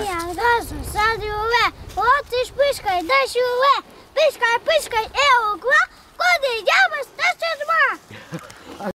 ja da sam sad ove, otiš piškaj, daš ove, piškaj, piškaj,